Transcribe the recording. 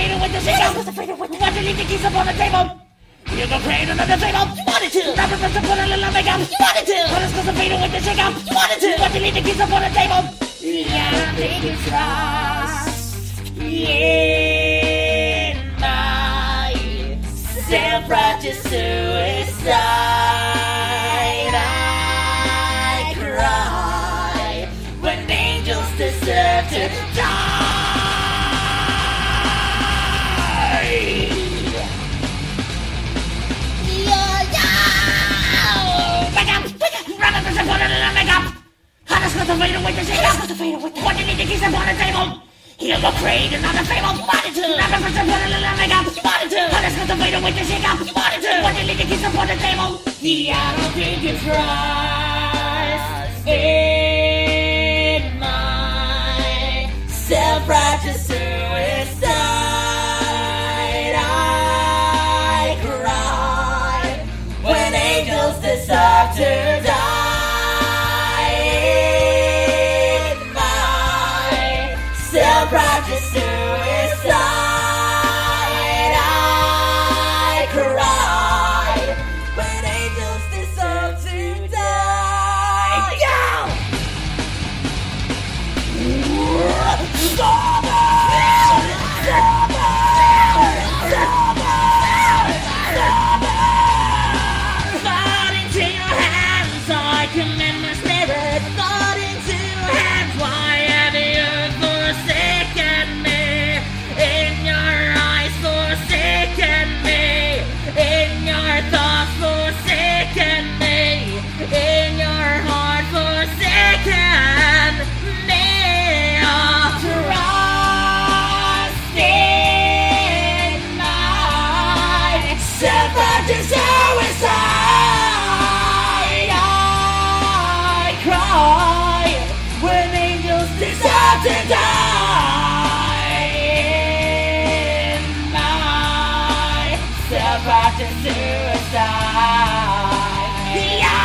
the fatal with the What's the fatal with the What the lead the keys up on the table? You go cradle on the table. You wanted to. Never press to put a little makeup. You wanted to. Put us cause the fatal with the shake up. You wanted to. What the lead the keys up on the table? Yeah, take your trust. In my self-righteous suicide. Up? the fatal with the What do you need to keep up on the table? He'll go crazy, another fable. You to. Never the button and make up. You to. How does the fatal with the shake up? You wanted to. What do you need to keep up on the table? The don't think it's right. In my self-righteous self-righteous suicide, suicide. Cry when angels to die. Suicide. Yeah.